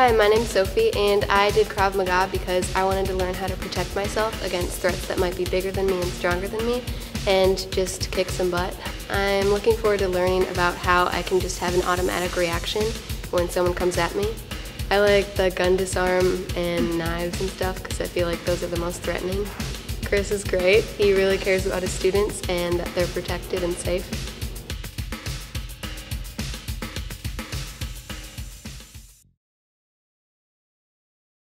Hi, my name's Sophie and I did Krav Maga because I wanted to learn how to protect myself against threats that might be bigger than me and stronger than me and just kick some butt. I'm looking forward to learning about how I can just have an automatic reaction when someone comes at me. I like the gun disarm and knives and stuff because I feel like those are the most threatening. Chris is great. He really cares about his students and that they're protected and safe.